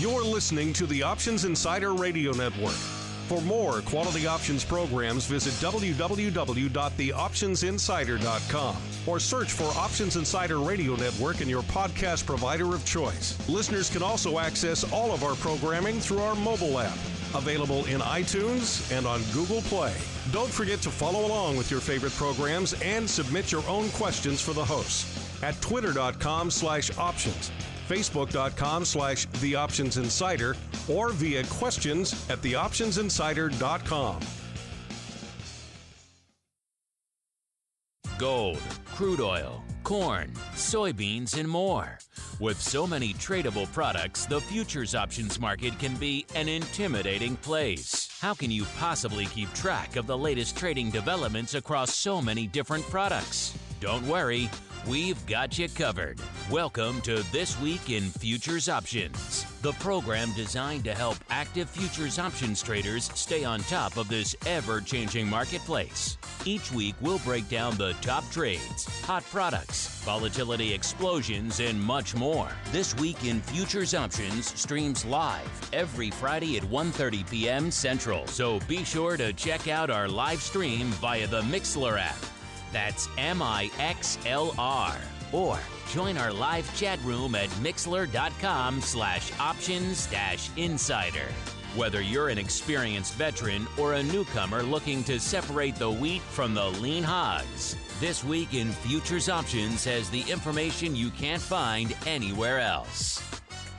You're listening to the Options Insider Radio Network. For more quality options programs, visit www.theoptionsinsider.com or search for Options Insider Radio Network in your podcast provider of choice. Listeners can also access all of our programming through our mobile app, available in iTunes and on Google Play. Don't forget to follow along with your favorite programs and submit your own questions for the hosts at twitter.com slash options facebook.com slash the options insider or via questions at theoptionsinsider.com gold crude oil corn soybeans and more. With so many tradable products the futures options market can be an intimidating place. How can you possibly keep track of the latest trading developments across so many different products? Don't worry We've got you covered. Welcome to This Week in Futures Options, the program designed to help active futures options traders stay on top of this ever changing marketplace. Each week, we'll break down the top trades, hot products, volatility explosions, and much more. This Week in Futures Options streams live every Friday at 1.30 p.m. Central, so be sure to check out our live stream via the Mixlr app that's M I X L R. Or join our live chat room at mixlr.com slash options dash insider. Whether you're an experienced veteran or a newcomer looking to separate the wheat from the lean hogs, This Week in Futures Options has the information you can't find anywhere else.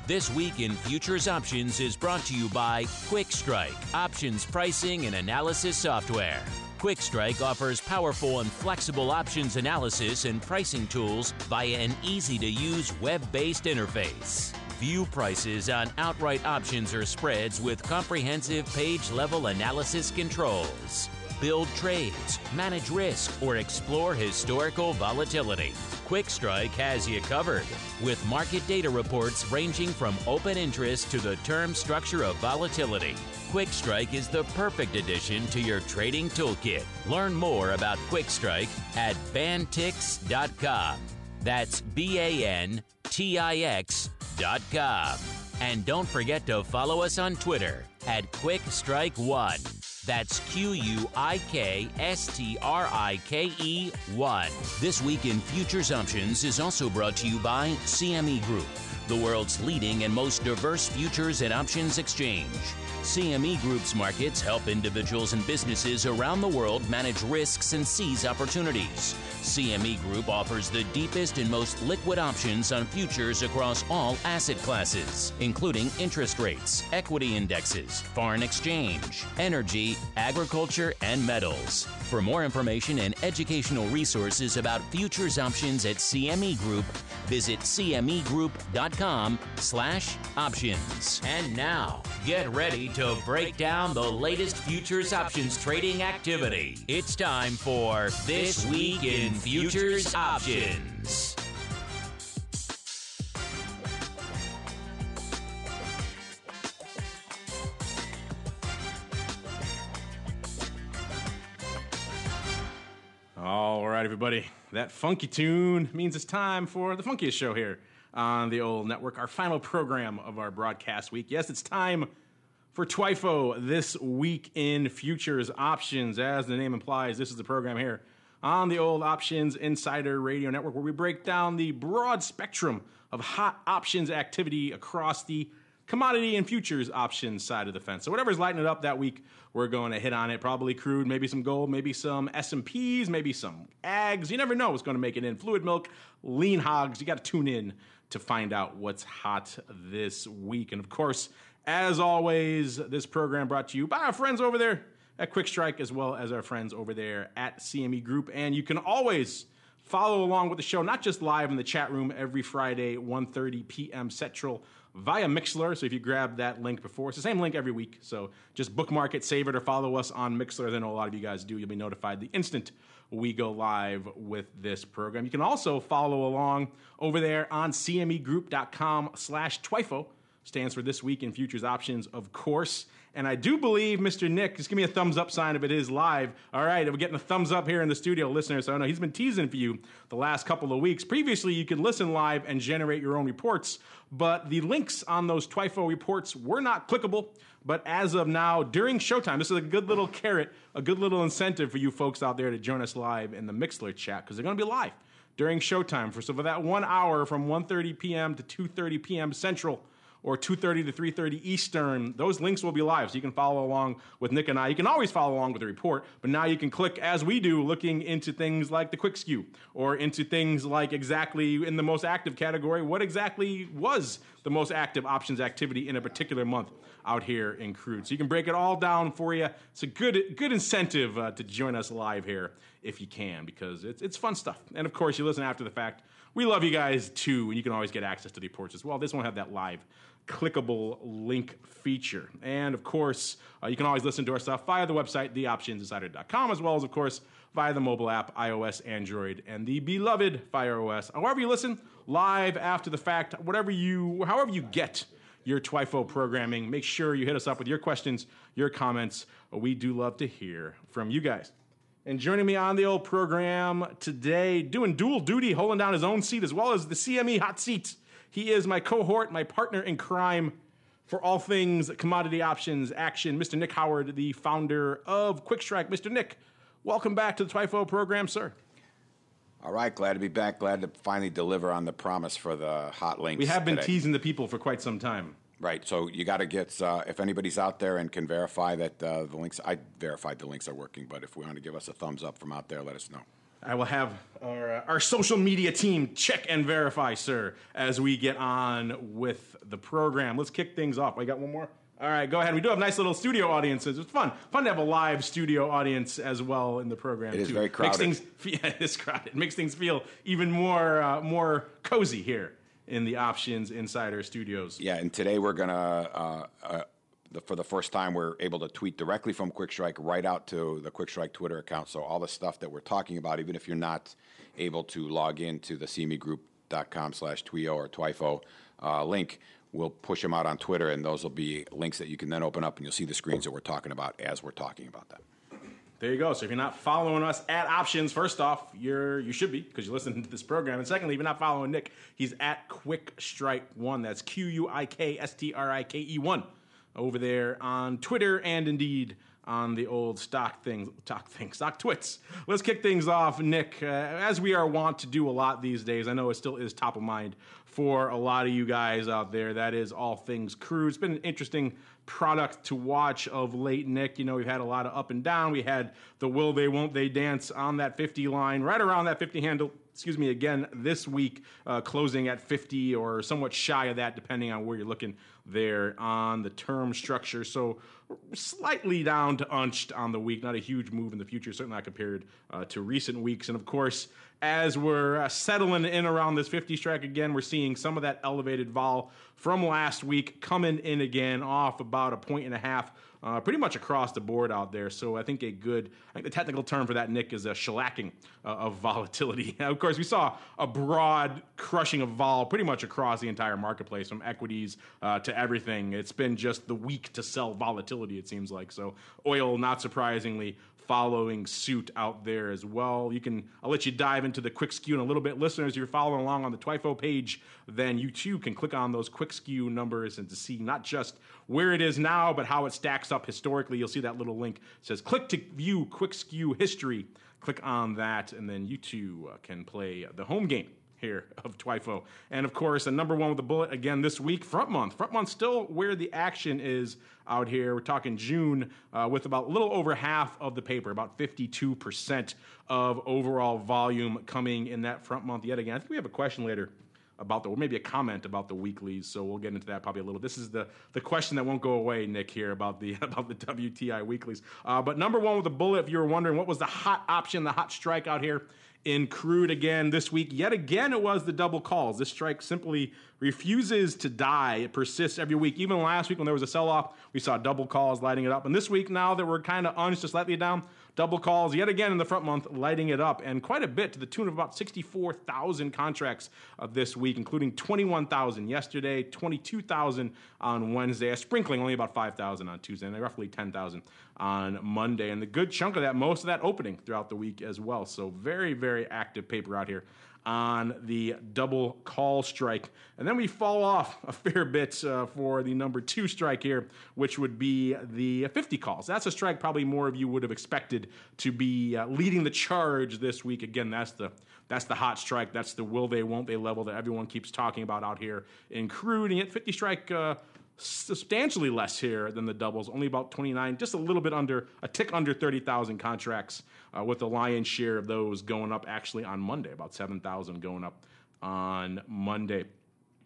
This Week in Futures Options is brought to you by QuikStrike, options pricing and analysis software. QuikStrike offers powerful and flexible options analysis and pricing tools via an easy to use web based interface. View prices on outright options or spreads with comprehensive page level analysis controls. Build trades, manage risk, or explore historical volatility. QuikStrike has you covered with market data reports ranging from open interest to the term structure of volatility. QuikStrike is the perfect addition to your trading toolkit. Learn more about QuickStrike at bantix.com. That's B A N T I X.com. And don't forget to follow us on Twitter at QuikStrike1. That's Q U I K S T R I K E 1. This Week in Futures Options is also brought to you by CME Group, the world's leading and most diverse futures and options exchange. CME Group's markets help individuals and businesses around the world manage risks and seize opportunities. CME Group offers the deepest and most liquid options on futures across all asset classes, including interest rates, equity indexes, foreign exchange, energy, agriculture, and metals. For more information and educational resources about futures options at CME Group, visit cmegroup.com slash options. And now, get ready to break down the latest futures options trading activity. It's time for This Week in Futures Options. All right, everybody. That funky tune means it's time for the funkiest show here on the old network, our final program of our broadcast week. Yes, it's time for TWIFO this week in futures options. As the name implies, this is the program here on the old Options Insider Radio Network where we break down the broad spectrum of hot options activity across the commodity and futures options side of the fence. So whatever's lighting it up that week, we're going to hit on it. Probably crude, maybe some gold, maybe some S&Ps, maybe some ags. You never know what's going to make it in. Fluid milk, lean hogs. You got to tune in to find out what's hot this week. And of course, as always, this program brought to you by our friends over there at QuikStrike, as well as our friends over there at CME Group. And you can always follow along with the show, not just live in the chat room every Friday, 1.30 p.m. Central via Mixlr. So if you grab that link before, it's the same link every week. So just bookmark it, save it, or follow us on. I know a lot of you guys do. You'll be notified the instant we go live with this program. You can also follow along over there on cmegroup.com slash TWIFO stands for This Week in Futures Options, of course. And I do believe Mr. Nick, just give me a thumbs up sign if it is live. All right, we're getting a thumbs up here in the studio, listeners. So I know he's been teasing for you the last couple of weeks. Previously, you could listen live and generate your own reports, but the links on those TWIFO reports were not clickable. But as of now, during showtime, this is a good little carrot, a good little incentive for you folks out there to join us live in the Mixlr chat because they're going to be live during showtime for so for that one hour from 1.30 p.m. to 2.30 p.m. Central or 2.30 to 3.30 Eastern. Those links will be live, so you can follow along with Nick and I. You can always follow along with the report, but now you can click, as we do, looking into things like the Quikskew or into things like exactly in the most active category, what exactly was the most active options activity in a particular month out here in crude. So you can break it all down for you. It's a good good incentive uh, to join us live here if you can because it's it's fun stuff. And of course, you listen after the fact. We love you guys too, and you can always get access to the reports as well. This won't have that live clickable link feature. And of course, uh, you can always listen to our stuff via the website, theoptionsinsider.com, as well as, of course, via the mobile app, iOS, Android, and the beloved Fire OS. However you listen, live after the fact, whatever you, however you get your TWIFO programming, make sure you hit us up with your questions, your comments. We do love to hear from you guys. And joining me on the old program today, doing dual duty, holding down his own seat as well as the CME hot seat he is my cohort, my partner in crime for all things commodity options action, Mr. Nick Howard, the founder of QuikStrike. Mr. Nick, welcome back to the TWIFO program, sir. All right, glad to be back. Glad to finally deliver on the promise for the hot links. We have been today. teasing the people for quite some time. Right, so you got to get uh, if anybody's out there and can verify that uh, the links. I verified the links are working, but if we want to give us a thumbs up from out there, let us know. I will have our, uh, our social media team check and verify, sir, as we get on with the program. Let's kick things off. I got one more. All right, go ahead. We do have nice little studio audiences. It's fun, fun to have a live studio audience as well in the program. It is too. very crowded. Makes things, yeah, it's crowded. It makes things feel even more uh, more cozy here in the Options Insider Studios. Yeah, and today we're gonna uh, uh, the, for the first time, we're able to tweet directly from QuikStrike right out to the QuikStrike Twitter account. So all the stuff that we're talking about, even if you're not able to log into the cmegroup.com slash TWIO or TWIFO uh, link, we'll push them out on Twitter, and those will be links that you can then open up, and you'll see the screens that we're talking about as we're talking about that. There you go. So if you're not following us at Options, first off, you're you should be because you're listening to this program. And secondly, if you're not following Nick, he's at QuikStrike One. That's Q U I K S T R I K E One over there on Twitter and indeed on the old stock thing, stock thing, StockTwits. Let's kick things off, Nick. Uh, as we are wont to do a lot these days, I know it still is top of mind for a lot of you guys out there. That is all things crude. It's been an interesting product to watch of late, Nick. You know, we've had a lot of up and down. We had the will they, won't they dance on that 50 line, right around that 50 handle excuse me, again this week, uh, closing at 50 or somewhat shy of that, depending on where you're looking there on the term structure. So slightly down to unched on the week, not a huge move in the future, certainly not compared uh, to recent weeks. And of course, as we're uh, settling in around this 50 strike again, we're seeing some of that elevated vol from last week coming in again off about a point and a half uh, pretty much across the board out there. So I think a good, I think the technical term for that, Nick, is a shellacking uh, of volatility. Now, of course, we saw a broad crushing of vol pretty much across the entire marketplace, from equities uh, to everything. It's been just the week to sell volatility, it seems like. So oil, not surprisingly, following suit out there as well. You can I'll let you dive into the Quikskew in a little bit. Listeners, if you're following along on the TWIFO page, then you too can click on those Quikskew numbers and to see not just where it is now, but how it stacks up historically. You'll see that little link says click to view quick skew history. Click on that, and then you too uh, can play the home game here of TWIFO. And of course, a number one with the bullet again this week, front month. Front month still where the action is out here. We're talking June uh, with about a little over half of the paper, about 52% of overall volume coming in that front month yet again. I think we have a question later about the, or maybe a comment about the weeklies. So we'll get into that probably a little. This is the the question that won't go away, Nick, here about the about the WTI weeklies. Uh, but number one with the bullet, if you were wondering what was the hot option, the hot strike out here, in crude again this week. Yet again, it was the double calls. This strike simply refuses to die. It persists every week. Even last week when there was a sell off, we saw double calls lighting it up. And this week, now that we're kind of on just slightly down, double calls yet again in the front month, lighting it up, and quite a bit to the tune of about 64,000 contracts of this week, including 21,000 yesterday, 22,000 on Wednesday, a sprinkling, only about 5,000 on Tuesday, and roughly 10,000 on Monday. And the good chunk of that, most of that opening throughout the week as well. So very, very active paper out here on the double call strike. And then we fall off a fair bit uh, for the number two strike here, which would be the 50 calls. That's a strike probably more of you would have expected to be uh, leading the charge this week. Again, that's the that's the hot strike. That's the will they, won't they level that everyone keeps talking about out here in crude. And yet 50 strike uh, substantially less here than the doubles, only about 29, just a little bit under, a tick under 30,000 contracts, uh, with the lion's share of those going up actually on Monday, about 7,000 going up on Monday.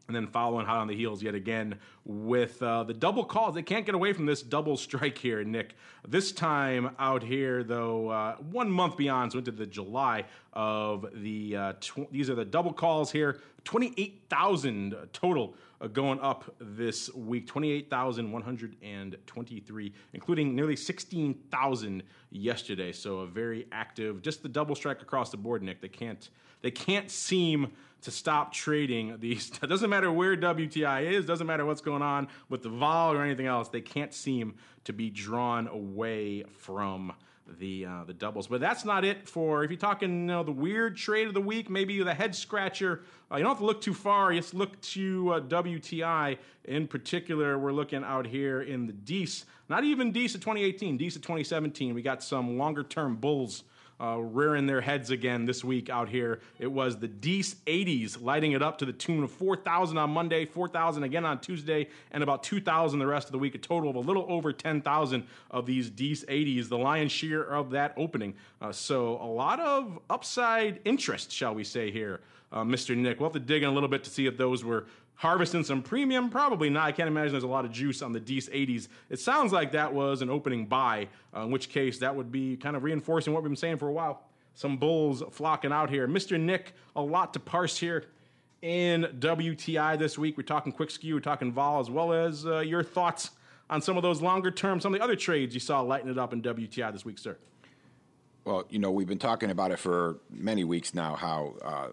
And then following hot on the heels yet again with uh, the double calls. They can't get away from this double strike here, Nick. This time out here, though, uh, one month beyond, so into the July of the, uh, tw- these are the double calls here. 28,000 total uh, going up this week 28,123, including nearly 16,000 yesterday. So a very active, just the double strike across the board, Nick. They can't, they can't seem to stop trading these. It doesn't matter where WTI is, doesn't matter what's going on with the vol or anything else. They can't seem to be drawn away from the uh, the doubles. But that's not it for if you're talking you know, the weird trade of the week, maybe the head scratcher. Uh, you don't have to look too far. Just look to uh, WTI in particular. We're looking out here in the Dees. Not even Dees of 2018, Dees of 2017. We got some longer term bulls uh, rearing their heads again this week out here. It was the Dees 80s lighting it up to the tune of 4,000 on Monday, 4,000 again on Tuesday, and about 2,000 the rest of the week. A total of a little over 10,000 of these Dees 80s, the lion's share of that opening. Uh, so a lot of upside interest, shall we say here, uh, Mr. Nick. We'll have to dig in a little bit to see if those were harvesting some premium? Probably not. I can't imagine there's a lot of juice on the Dees 80s. It sounds like that was an opening buy, uh, in which case that would be kind of reinforcing what we've been saying for a while. Some bulls flocking out here. Mr. Nick, a lot to parse here in WTI this week. We're talking Quikskew, we're talking vol, as well as uh, your thoughts on some of those longer term, some of the other trades you saw lighting it up in WTI this week, sir. Well, you know, we've been talking about it for many weeks now how uh,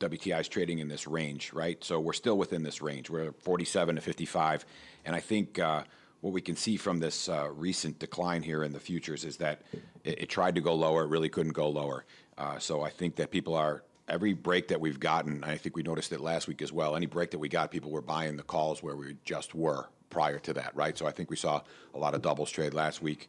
WTI is trading in this range, right? So we're still within this range. We're 47 to 55, and I think uh, what we can see from this uh, recent decline here in the futures is that it, it, tried to go lower, it really couldn't go lower. Uh, so I think that people are every break that we've gotten. I think we noticed it last week as well. Any break that we got, people were buying the calls where we just were prior to that, right? So I think we saw a lot of doubles trade last week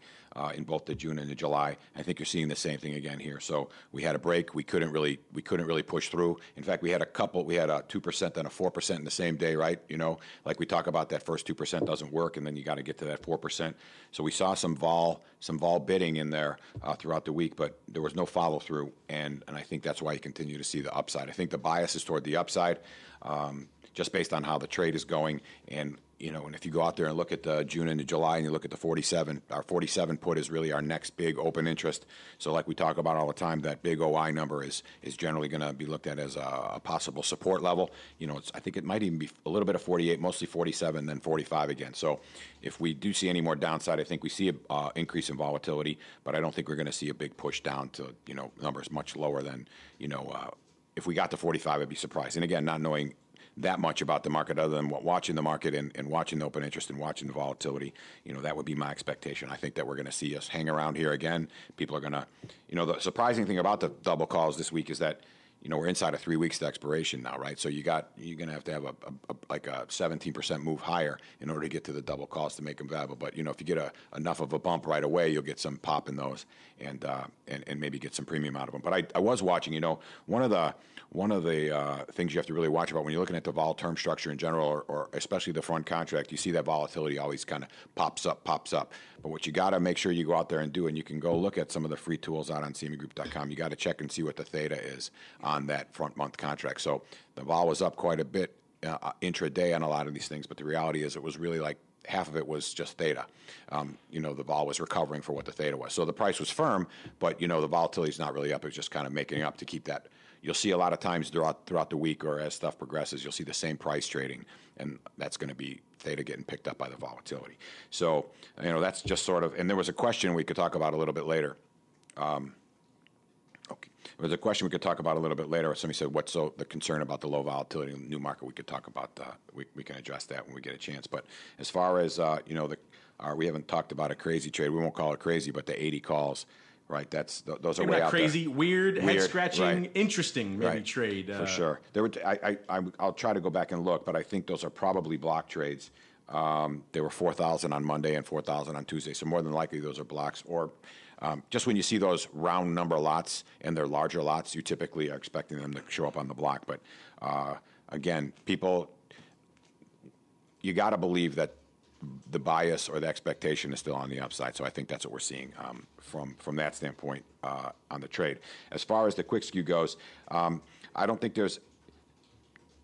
in both the June and the July. I think you're seeing the same thing again here. So we had a break. We couldn't really we couldn't really push through. In fact, we had a couple. We had a two percent then a four percent in the same day, right? You know, like we talk about that first two percent doesn't work, and then you got to get to that four percent. So we saw some vol some vol bidding in there uh, throughout the week, but there was no follow through, and and I think that's why you continue to see the upside. I think the bias is toward the upside. Um, just based on how the trade is going and you know, and if you go out there and look at the June into July and you look at the 47, our 47 put is really our next big open interest. So, like we talk about all the time, that big OI number is is generally going to be looked at as a, a, possible support level. You know, I think it might even be a little bit of 48, mostly 47, then 45 again. So, if we do see any more downside, I think we see an uh, increase in volatility, but I don't think we're going to see a big push down to you know numbers much lower than you know. Uh, if we got to 45, I'd be surprised. And again, not knowing that much about the market other than watching the market and, and watching the open interest and watching the volatility. You know, that would be my expectation. I think that we're going to see us hang around here again. People are going to, you know, the surprising thing about the double calls this week is that you know we're inside of three weeks to expiration now, right? So you got you're going to have to have a, a, a like a 17% move higher in order to get to the double calls to make them valuable. But you know if you get a, enough of a bump right away, you'll get some pop in those and uh, and and maybe get some premium out of them. But I, I was watching, you know, one of the one of the uh, things you have to really watch about when you're looking at the vol term structure in general, or, or especially the front contract, you see that volatility always kind of pops up, pops up. But what you got to make sure you go out there and do, and you can go look at some of the free tools out on CMEGroup.com. You got to check and see what the theta is on that front month contract. So the vol was up quite a bit uh, intraday on a lot of these things, but the reality is it was really like half of it was just theta. Um, you know, the vol was recovering for what the theta was. So the price was firm, but you know, the volatility is not really up. It's just kind of making up to keep that. You'll see a lot of times throughout throughout the week or as stuff progresses, you'll see the same price trading, and that's going to be theta getting picked up by the volatility. So you know, that's just sort of. And there was a question we could talk about a little bit later. Um, Okay. There's a question we could talk about a little bit later. Somebody said, "What's so the concern about the low volatility in the new market?" We could talk about. Uh, we we can address that when we get a chance. But as far as uh, you know, the uh, we haven't talked about a crazy trade. We won't call it crazy, but the 80 calls, right? That's th- those are way out crazy, there. weird, head scratching, right. interesting maybe Right. trade. for uh, sure. There were. T- I, I, I, will try to go back and look, but I think those are probably block trades. Um, they were 4,000 on Monday and 4,000 on Tuesday, so more than likely those are blocks. Or um, just when you see those round number lots and they're larger lots, you typically are expecting them to show up on the block. But uh, again, people, you got to believe that the bias or the expectation is still on the upside. So I think that's what we're seeing um, from from that standpoint uh, on the trade. As far as the Quikskew goes, um, I don't think there's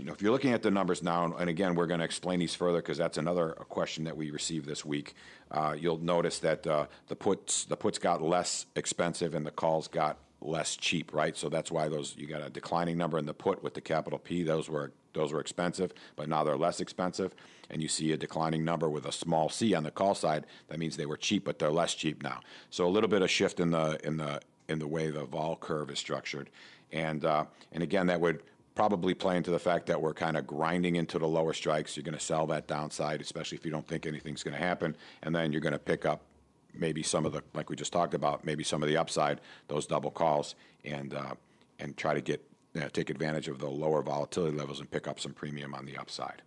you know, if you're looking at the numbers now, and again, we're going to explain these further because that's another question that we received this week. Uh, you'll notice that uh, the puts the puts got less expensive and the calls got less cheap, right? So that's why those you got a declining number in the put with the capital P. Those were those were expensive, but now they're less expensive. And you see a declining number with a small c on the call side. That means they were cheap, but they're less cheap now. So a little bit of shift in the in the in the way the vol curve is structured, and uh, and again that would probably play into the fact that we're kind of grinding into the lower strikes. You're going to sell that downside, especially if you don't think anything's going to happen, and then you're going to pick up maybe some of the like we just talked about, maybe some of the upside, those double calls, and uh, and try to get you know, take advantage of the lower volatility levels and pick up some premium on the upside.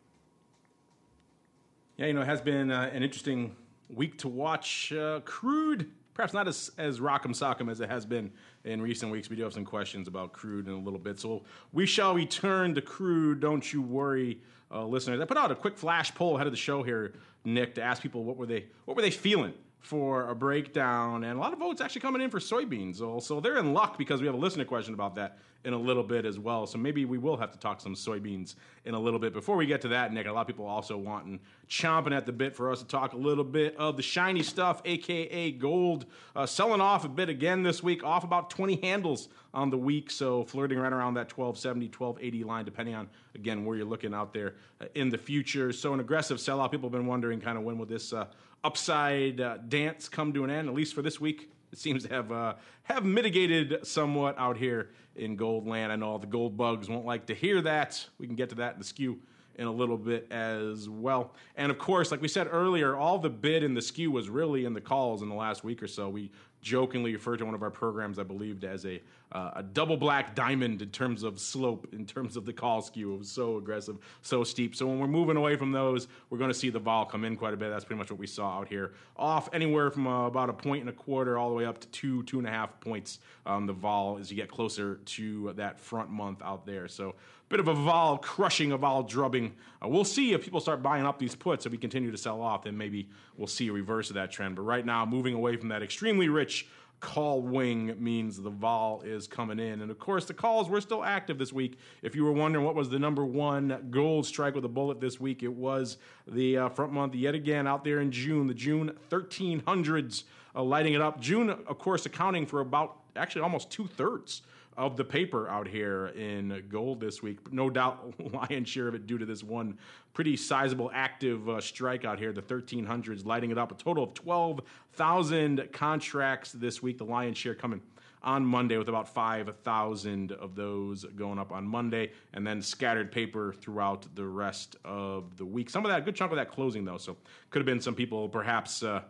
Yeah, you know, it has been uh, an interesting week to watch uh, crude. Perhaps not as as rock'em sock'em as it has been in recent weeks. We do have some questions about crude in a little bit, so we shall return to crude. Don't you worry, uh, listeners. I put out a quick flash poll ahead of the show here, Nick, to ask people what were they what were they feeling for a breakdown, and a lot of votes actually coming in for soybeans. So, they're in luck because we have a listener question about that in a little bit as well. So maybe we will have to talk some soybeans in a little bit. Before we get to that, Nick, a lot of people also wanting, chomping at the bit for us to talk a little bit of the shiny stuff, aka gold, uh, selling off a bit again this week, off about 20 handles on the week. So flirting right around that 1270, 1280 line, depending on, again, where you're looking out there uh, in the future. So an aggressive sellout. People have been wondering kind of when will this uh, upside uh, dance come to an end, at least for this week. It seems to have uh, have mitigated somewhat out here in gold land. I know all the gold bugs won't like to hear that. We can get to that in the skew in a little bit as well. And of course, like we said earlier, all the bid in the skew was really in the calls in the last week or so. We jokingly referred to one of our programs, I believed, as a uh, a double black diamond in terms of slope, in terms of the call skew. It was so aggressive, so steep. So when we're moving away from those, we're going to see the vol come in quite a bit. That's pretty much what we saw out here. Off anywhere from uh, about a point and a quarter all the way up to two, two and a half points. Um, the vol as you get closer to that front month out there. So bit of a vol crushing, a vol drubbing. Uh, we'll see if people start buying up these puts. If we continue to sell off, then maybe we'll see a reverse of that trend. But right now, moving away from that extremely rich call wing means the vol is coming in. And of course, the calls were still active this week. If you were wondering what was the number one gold strike with a bullet this week, it was the uh, front month yet again out there in June, the June 1300s uh, lighting it up. June, of course, accounting for about actually almost two thirds of the paper out here in gold this week. No doubt, lion's share of it due to this one pretty sizable active uh, strike out here, the 1300s, lighting it up. A total of 12,000 contracts this week. The lion's share coming on Monday with about 5,000 of those going up on Monday, and then scattered paper throughout the rest of the week. Some of that, good chunk of that closing though, so could have been some people perhaps. Uh,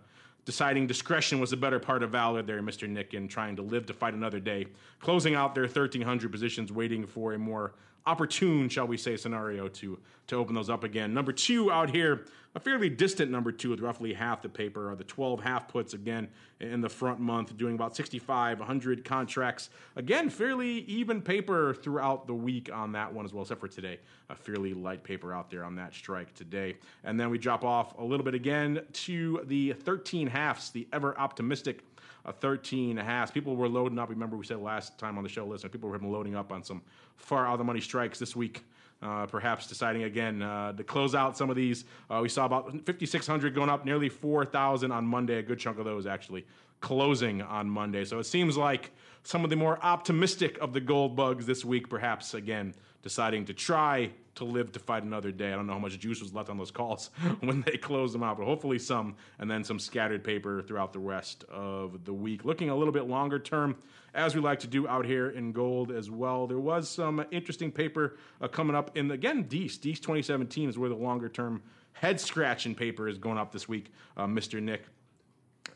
deciding discretion was a better part of valor there, Mr. Nick, and trying to live to fight another day, closing out their 1,300 positions, waiting for a more opportune, shall we say, scenario to to open those up again. Number two out here, a fairly distant number two with roughly half the paper, are the 12 half puts again in the front month, doing about 65, 100 contracts. Again, fairly even paper throughout the week on that one as well, except for today. A fairly light paper out there on that strike today. And then we drop off a little bit again to the 13 halves, the ever optimistic a 13 and a half. People were loading up. Remember, we said last time on the show, listen, people were loading up on some far out of the money strikes this week. uh, perhaps deciding again uh, to close out some of these. Uh, we saw about 5,600 going up, nearly 4,000 on Monday. A good chunk of those actually closing on Monday. So it seems like some of the more optimistic of the gold bugs this week, perhaps again deciding to try to live to fight another day. I don't know how much juice was left on those calls when they closed them out, but hopefully some, and then some scattered paper throughout the rest of the week. Looking a little bit longer term, as we like to do out here in gold as well. There was some interesting paper uh, coming up in, again, Dees. Dees 2017 is where the longer term head scratching paper is going up this week, uh, Mr. Nick,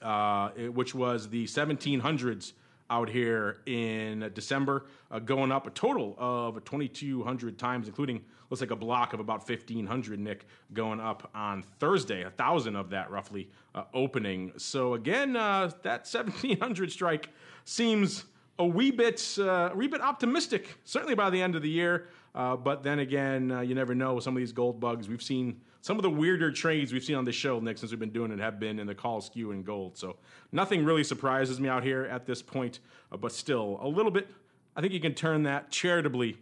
uh, which was the 1700s out here in December, uh, going up a total of 2,200 times, including looks like a block of about 1,500. Nick going up on Thursday, a thousand of that roughly uh, opening. So again, uh, that 1,700 strike seems a wee bit, uh, a wee bit optimistic. Certainly by the end of the year. Uh, but then again, uh, you never know some of these gold bugs. We've seen some of the weirder trades we've seen on the show, Nick, since we've been doing it, have been in the call skew and gold. So nothing really surprises me out here at this point, uh, but still a little bit. I think you can turn that charitably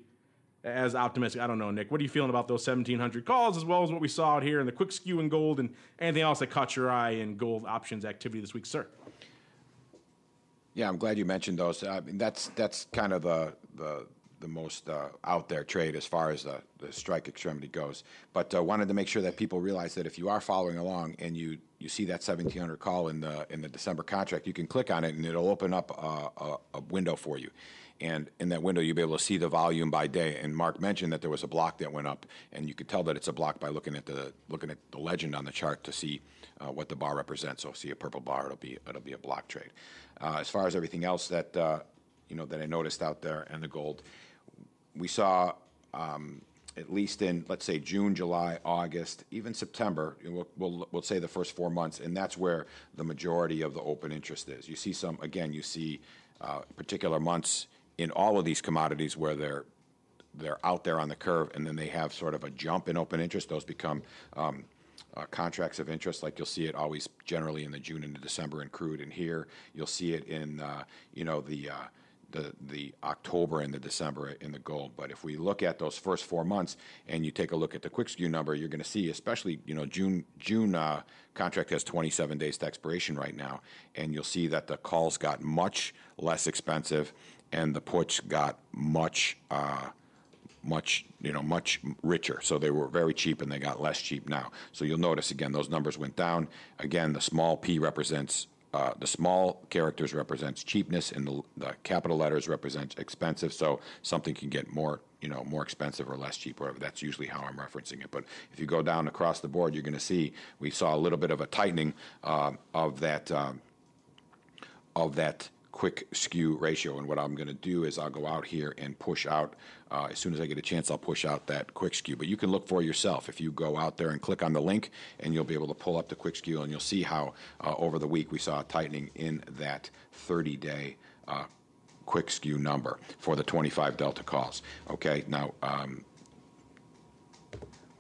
as optimistic. I don't know, Nick. What are you feeling about those 1,700 calls, as well as what we saw out here in the Quikskew and gold, and anything else that caught your eye in gold options activity this week, sir? Yeah, I'm glad you mentioned those. I mean, that's that's kind of the the the most uh, out there trade as far as the, the strike extremity goes. But uh, wanted to make sure that people realize that if you are following along and you, you see that 1700 call in the in the December contract, you can click on it and it'll open up a, a, a window for you. And in that window, you'll be able to see the volume by day. And Mark mentioned that there was a block that went up, and you could tell that it's a block by looking at the looking at the legend on the chart to see uh, what the bar represents. So, see a purple bar, it'll be it'll be a block trade. Uh, as far as everything else that uh, you know that I noticed out there, and the gold, we saw um, at least in let's say June, July, August, even September. We'll, we'll, we'll say the first four months, and that's where the majority of the open interest is. You see some again. You see uh, particular months in all of these commodities where they're they're out there on the curve, and then they have sort of a jump in open interest. Those become um, uh, contracts of interest, like you'll see it always generally in the June and the December in crude, and here you'll see it in uh, you know the uh, the the October and the December in the gold. But if we look at those first four months and you take a look at the Quikskew number, you're going to see, especially you know June June uh, contract has 27 days to expiration right now, and you'll see that the calls got much less expensive and the puts got much. Uh, much, you know, much richer. So they were very cheap and they got less cheap now. So you'll notice again, those numbers went down. Again, the small p represents uh, the small characters represents cheapness, and the, the capital letters represent expensive. So something can get more, you know, more expensive or less cheap. Whatever. That's usually how I'm referencing it. But if you go down across the board, you're going to see we saw a little bit of a tightening uh, of that um, of that Quikskew ratio. And what I'm going to do is I'll go out here and push out, uh, as soon as I get a chance, I'll push out that Quikskew. But you can look for yourself. If you go out there and click on the link, and you'll be able to pull up the Quikskew, and you'll see how uh, over the week we saw a tightening in that 30 day. Uh, Quikskew number for the 25 delta calls. Okay, now um,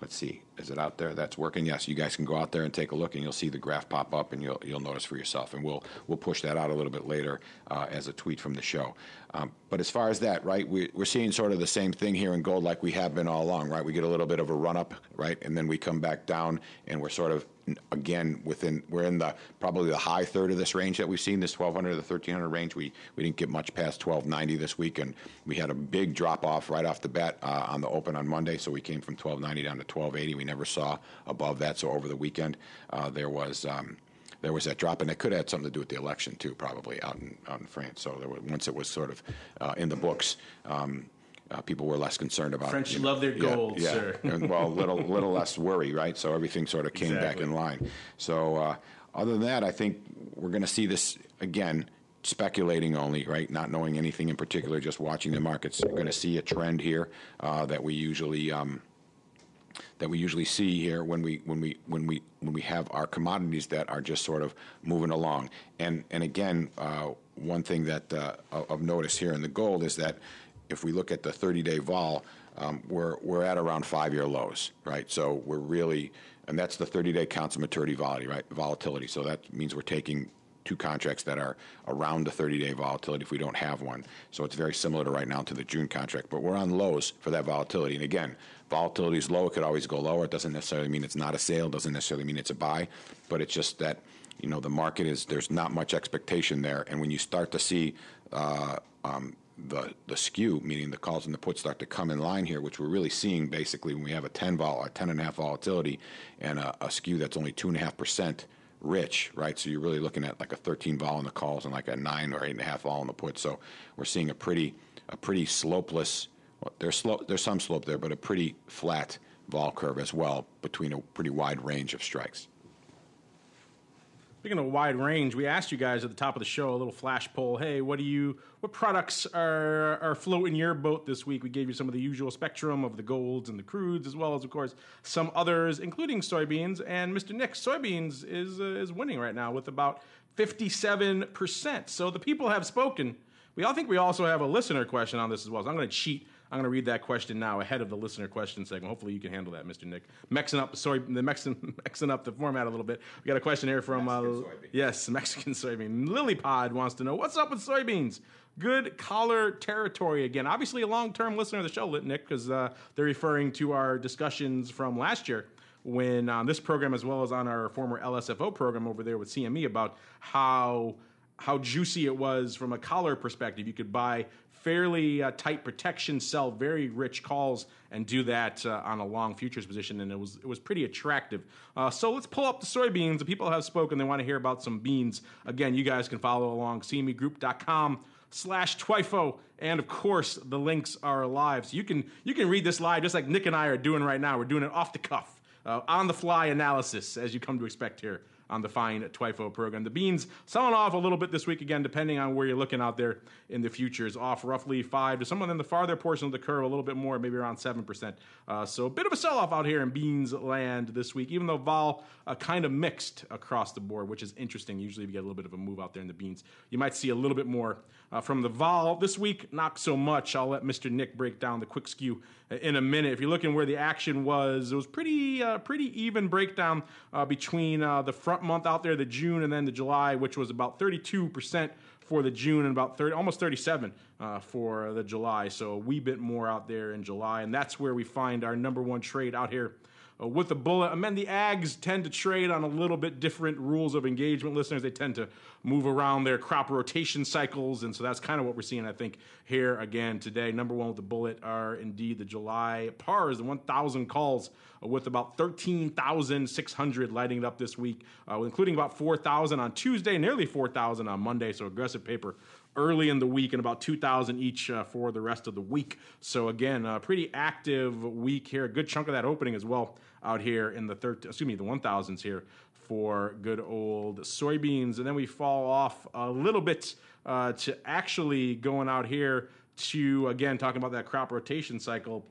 let's see, is it out there? That's working. Yes, you guys can go out there and take a look, and you'll see the graph pop up, and you'll you'll notice for yourself. And we'll we'll push that out a little bit later uh, as a tweet from the show. Um, but as far as that, right, we, we're seeing sort of the same thing here in gold, like we have been all along, right? We get a little bit of a run up, right, and then we come back down, and we're sort of again within we're in the probably the high third of this range that we've seen this 1200 to 1300 range we we didn't get much past 1290 this week and we had a big drop off right off the bat uh, on the open on monday so we came from 1290 down to 1280 we never saw above that so over the weekend uh, there was um, there was that drop, and it could have had something to do with the election too, probably out in out in France. So was, once it was sort of uh, in the books, um, uh, people were less concerned about. French you know, love their gold, yeah, sir. and, well, little little less worry, right? So everything sort of came exactly. back in line. So uh, other than that, I think we're going to see this again. Speculating only, right? Not knowing anything in particular, just watching the markets. You're going to see a trend here uh, that we usually um, that we usually see here when we when we when we when we have our commodities that are just sort of moving along. And and again, uh, one thing that uh, of notice here in the gold is that if we look at the 30-day vol, um, we're we're at around five-year lows, right? So we're really, and that's the 30-day constant maturity volatility, right? Volatility. So that means we're taking two contracts that are around the 30-day volatility if we don't have one. So it's very similar to right now to the June contract, but we're on lows for that volatility. And again, volatility is low; it could always go lower. It doesn't necessarily mean it's not a sale. It Doesn't necessarily mean it's a buy, but it's just that you know the market is there's not much expectation there, and when you start to see uh, um, the the skew, meaning the calls and the puts start to come in line here, which we're really seeing basically when we have a 10 vol, a 10 and a half volatility, and a, a skew that's only two and a half percent rich, right? So you're really looking at like a 13 vol in the calls and like a nine or eight and a half vol in the puts. So we're seeing a pretty a pretty slopeless. Well, there's slope, there's some slope there, but a pretty flat vol curve as well between a pretty wide range of strikes. Speaking of wide range, we asked you guys at the top of the show a little flash poll. Hey, what do you what products are are floating your boat this week? We gave you some of the usual spectrum of the golds and the crudes, as well as of course some others, including soybeans. And Mr. Nick, soybeans is uh, is winning right now with about fifty seven percent. So the people have spoken. We all think we also have a listener question on this as well. So I'm going to cheat I'm going to read that question now ahead of the listener question segment. Hopefully, you can handle that, Mr. Nick. Mexing up, sorry, the Mexican, mixing up the format a little bit. We got a question here from Mexican uh, yes, Mexican soybean. Lily Pod wants to know what's up with soybeans. Good collar territory again. Obviously, a long-term listener of the show, Nick, because uh, they're referring to our discussions from last year when on this program as well as on our former LSFO program over there with CME about how how juicy it was from a collar perspective. You could buy fairly uh, tight protection, sell very rich calls, and do that uh, on a long futures position, and it was it was pretty attractive. Uh, so let's pull up the soybeans. The people have spoken; they want to hear about some beans. Again, you guys can follow along cmegroup.com slash twifo and of course the links are live so you can you can read this live just like nick and i are doing right now we're doing it off the cuff uh, on the fly analysis as you come to expect here on the fine TWIFO program. The beans selling off a little bit this week again, depending on where you're looking out there in the futures, off roughly five to some in the farther portion of the curve, a little bit more, maybe around seven percent. Uh, so a bit of a sell off out here in beans land this week, even though vol uh, kind of mixed across the board, which is interesting. Usually, you get a little bit of a move out there in the beans, you might see a little bit more uh, from the vol this week. Not so much. I'll let Mr. Nick break down the Quikskew in a minute. If you're looking where the action was, it was pretty uh, pretty even breakdown uh, between uh, the front month out there, the June, and then the July, which was about 32 percent for the June and about 30, almost 37 uh, for the July. So a wee bit more out there in July, and that's where we find our number one trade out here uh, with the bullet. I mean, the Ags tend to trade on a little bit different rules of engagement. Listeners, they tend to move around their crop rotation cycles, and so that's kind of what we're seeing, I think, here again today. Number one with the bullet are indeed the July pars, the 1,000 calls uh, with about 13,600 lighting it up this week, uh, including about 4,000 on Tuesday, nearly 4,000 on Monday. So aggressive paper early in the week and about 2,000 each uh, for the rest of the week. So again, a pretty active week here. A good chunk of that opening as well out here in the third, excuse me, the 1,000s here for good old soybeans. And then we fall off a little bit uh, to actually going out here to, again, talking about that crop rotation cycle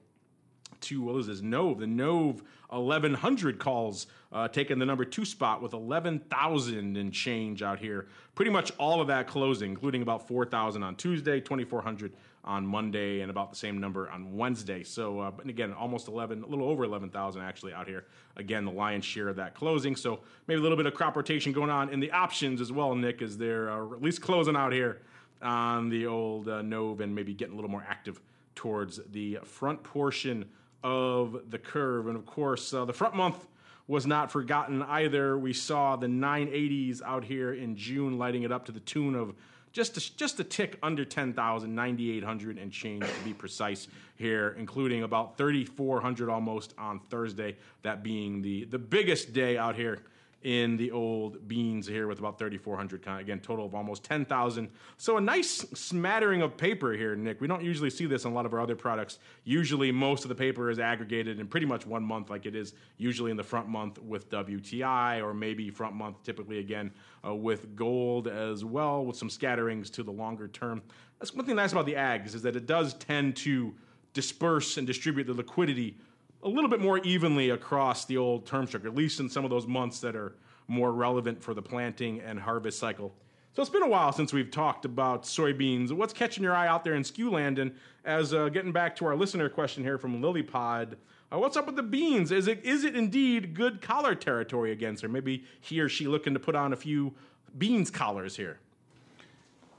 to what is this Nove? The Nove 1100 calls, uh, taking the number two spot with 11,000 and change out here. Pretty much all of that closing, including about 4,000 on Tuesday, 2,400 on Monday, and about the same number on Wednesday. So, uh, but again, almost 11, a little over 11,000 actually out here. Again, the lion's share of that closing. So maybe a little bit of crop rotation going on in the options as well, Nick, as they're uh, at least closing out here on the old uh, Nove and maybe getting a little more active towards the front portion of the curve. And of course, uh, the front month was not forgotten either. We saw the 980s out here in June lighting it up to the tune of just a, just a tick under 10,000, 9,800 and change to be precise here, including about 3,400 almost on Thursday, that being the, the biggest day out here in the old beans here with about 3,400, again, total of almost 10,000. So a nice smattering of paper here, Nick. We don't usually see this in a lot of our other products. Usually most of the paper is aggregated in pretty much one month like it is usually in the front month with WTI or maybe front month typically again uh, with gold as well with some scatterings to the longer term. That's one thing nice about the ags is that it does tend to disperse and distribute the liquidity a little bit more evenly across the old term structure, at least in some of those months that are more relevant for the planting and harvest cycle. So it's been a while since we've talked about soybeans. What's catching your eye out there in skew land? And as uh, getting back to our listener question here from Lilypod, uh, what's up with the beans? Is it is it indeed good collar territory against her? Maybe he or she looking to put on a few beans collars here?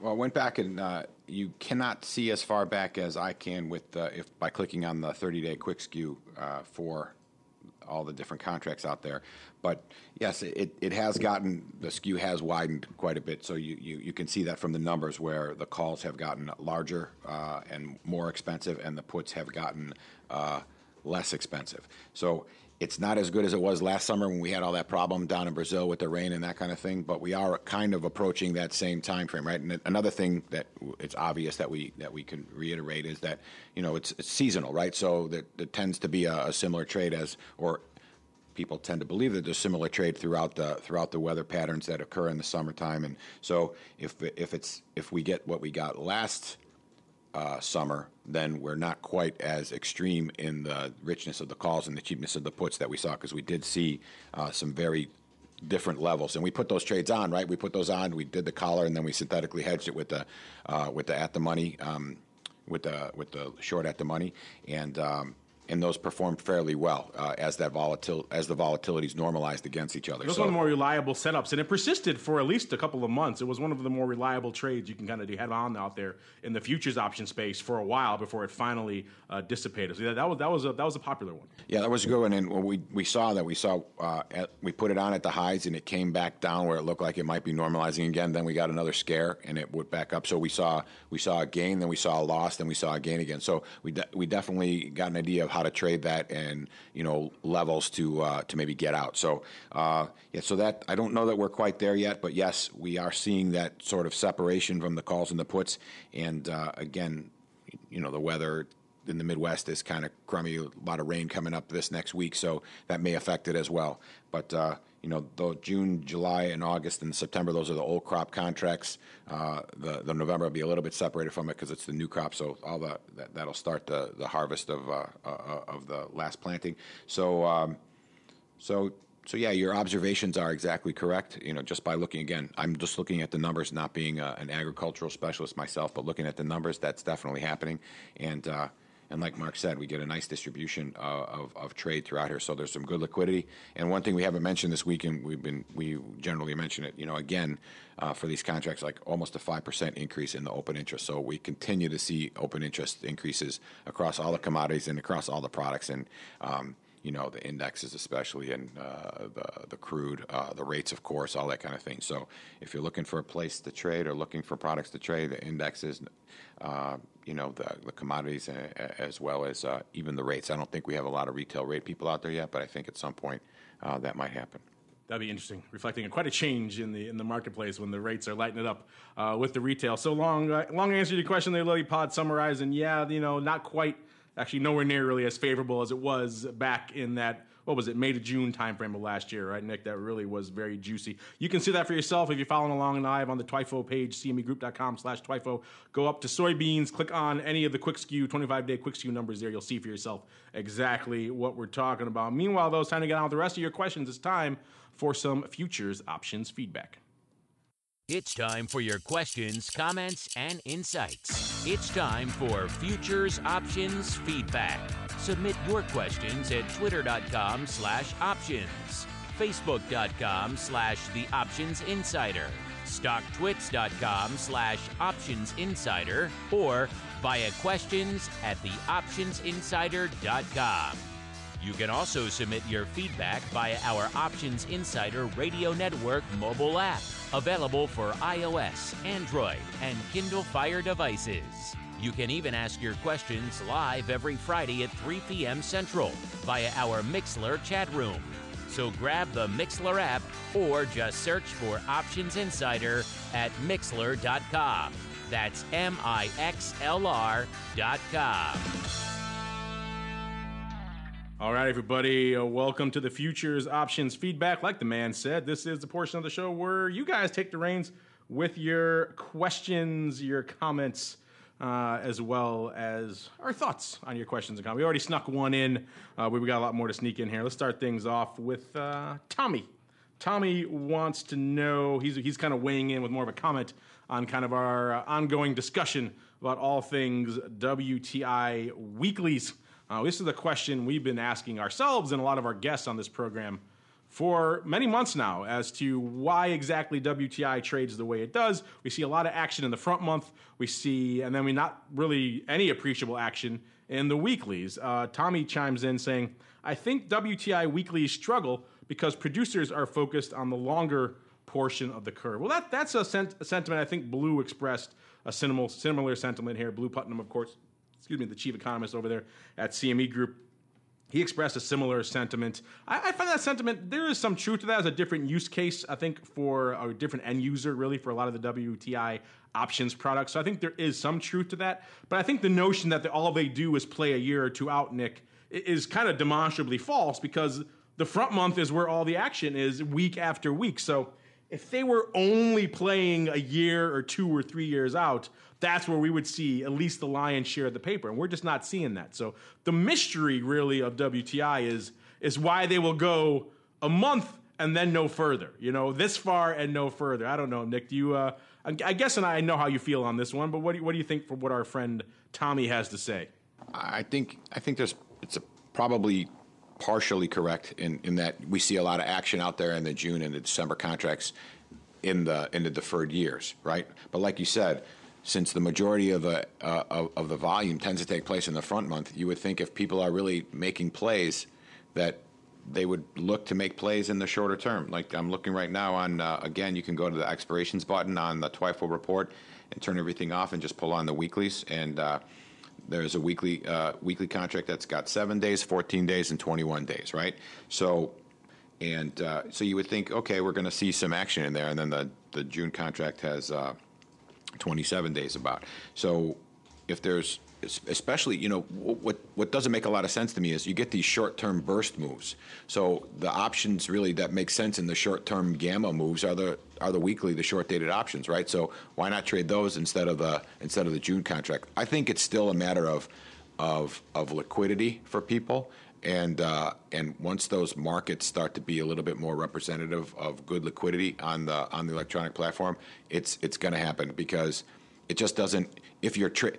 Well, I went back and uh, you cannot see as far back as I can with if by clicking on the 30-day Quikskew uh, for all the different contracts out there. But yes, it, it has gotten the skew has widened quite a bit. So you, you, you can see that from the numbers where the calls have gotten larger uh, and more expensive, and the puts have gotten uh, less expensive. So it's not as good as it was last summer when we had all that problem down in Brazil with the rain and that kind of thing. But we are kind of approaching that same time frame, right? And another thing that it's obvious that we that we can reiterate is that you know it's, it's seasonal, right? So that there tends to be a, a similar trade as or people tend to believe that there's similar trade throughout the throughout the weather patterns that occur in the summertime. And so if if it's if we get what we got last uh, summer, then we're not quite as extreme in the richness of the calls and the cheapness of the puts that we saw because we did see uh, some very different levels. And we put those trades on, right? We put those on. We did the collar, and then we synthetically hedged it with the uh, with the at the money, um, with the with the short at the money, and um, and those performed fairly well uh, as that volatil- as the volatilities normalized against each other. It was So- one of the more reliable setups, and it persisted for at least a couple of months. It was one of the more reliable trades you can kind of have on out there in the futures option space for a while before it finally uh, dissipated. So yeah, that was that was a, that was a popular one. Yeah, that was a good one. And we we saw that we saw uh, at, we put it on at the highs and it came back down where it looked like it might be normalizing again. Then we got another scare and it went back up. So we saw we saw a gain, then we saw a loss, then we saw a gain again. So we de- we definitely got an idea of how to trade that and you know levels to uh, to maybe get out. So uh, yeah, so that I don't know that we're quite there yet, but yes, we are seeing that sort of separation from the calls and the puts. And uh, again, you know the weather in the Midwest is kind of crummy. A lot of rain coming up this next week, so that may affect it as well. But uh, you know, the June, July, and August and September, those are the old crop contracts. Uh, the the November will be a little bit separated from it because it's the new crop. So all the that, that'll start the the harvest of uh, uh, of the last planting. So. Um, so, so yeah, your observations are exactly correct. You know, just by looking again, I'm just looking at the numbers, not being a, an agricultural specialist myself, but looking at the numbers, that's definitely happening. And uh, and like Mark said, we get a nice distribution uh, of, of trade throughout here. So there's some good liquidity. And one thing we haven't mentioned this week, and we've been we generally mention it, you know, again uh, for these contracts, like almost a five percent increase in the open interest. So we continue to see open interest increases across all the commodities and across all the products. And um, you know, the indexes especially, and uh, the the crude, uh, the rates, of course, all that kind of thing. So, if you're looking for a place to trade or looking for products to trade, the indexes, uh, you know, the the commodities, as well as uh, even the rates. I don't think we have a lot of retail rate people out there yet, but I think at some point uh, that might happen. That'd be interesting, reflecting quite a change in the in the marketplace when the rates are lighting it up uh, with the retail. So long, long answer to your question there, LlillyPod. Summarizing, yeah, you know, not quite, actually nowhere near really as favorable as it was back in that what was it, May to June timeframe of last year, right, Nick? That really was very juicy. You can see that for yourself if you're following along live on the Twifo page, cmegroup.com slash Twifo. Go up to soybeans, click on any of the Quikskew, 25 day Quikskew numbers there. You'll see for yourself exactly what we're talking about. Meanwhile, though, it's time to get on with the rest of your questions. It's time for some futures options feedback. It's time for your questions, comments, and insights. It's time for Futures Options Feedback. Submit your questions at twitter.com slash options, facebook.com slash the options insider, stocktwits.com slash options insider, or via questions at theoptionsinsider.com. You can also submit your feedback via our Options Insider Radio Network mobile app, available for iOS, Android, and Kindle Fire devices. You can even ask your questions live every Friday at 3 p.m. Central via our Mixlr chat room. So grab the Mixlr app or just search for Options Insider at Mixlr.com. That's M I X L R.com. All right, everybody, uh, welcome to the Futures Options Feedback. Like the man said, this is the portion of the show where you guys take the reins with your questions, your comments, uh, as well as our thoughts on your questions and comments. We already snuck one in, uh, but we got a lot more to sneak in here. Let's start things off with uh, Tommi. Tommi wants to know, he's, he's kind of weighing in with more of a comment on kind of our uh, ongoing discussion about all things WTI weeklies. Uh, this is a question we've been asking ourselves and a lot of our guests on this program for many months now as to why exactly WTI trades the way it does. We see a lot of action in the front month. We see, and then we not really any appreciable action in the weeklies. Uh, Tommi chimes in saying, I think WTI weeklies struggle because producers are focused on the longer portion of the curve. Well, that, that's a, sent, a sentiment I think Blu expressed a similar, similar sentiment here. Blu Putnam, of course, excuse me, the chief economist over there at CME Group he expressed a similar sentiment. I, I, find that sentiment there is some truth to that as a different use case. I think for a different end user, really for a lot of the WTI options products. So I think there is some truth to that. But I think the notion that the, all they do is play a year or two out, Nick, is kind of demonstrably false because the front month is where all the action is week after week. So if they were only playing a year or two or three years out, that's where we would see at least the lion's share of the paper. And we're just not seeing that. So the mystery really of WTI is is why they will go a month and then no further. You know, this far and no further. I don't know, Nick. Do you? Uh, I guess, and I know how you feel on this one, but what do you, what do you think for what our friend Tommi has to say? I think I think there's it's probably partially correct in, in that we see a lot of action out there in the June and the December contracts in the in the deferred years, right? But like you said, since the majority of the uh, of, of, the volume tends to take place in the front month, you would think if people are really making plays, that they would look to make plays in the shorter term. Like I'm looking right now on uh, again, you can go to the expirations button on the TWIFO report and turn everything off and just pull on the weeklies and. Uh, there's a weekly uh, weekly contract that's got seven days, 14 days, and 21 days, right? So, and uh, so you would think, okay, we're going to see some action in there, and then the the June contract has uh, 27 days about. So if there's especially you know what what doesn't make a lot of sense to me is you get these short-term burst moves. So the options really that make sense in the short-term gamma moves are the are the weekly the short-dated options, right? So why not trade those instead of the instead of the June contract? I think it's still a matter of of of liquidity for people and uh, and once those markets start to be a little bit more representative of good liquidity on the on the electronic platform, it's it's going to happen because it just doesn't. If you're tra-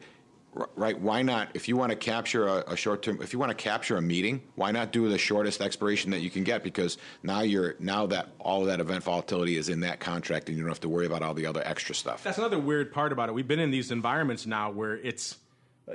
right, why not? If you want to capture a, a short term, if you want to capture a meeting, why not do the shortest expiration that you can get? Because now you're now that all of that event volatility is in that contract, and you don't have to worry about all the other extra stuff. That's another weird part about it. We've been in these environments now where it's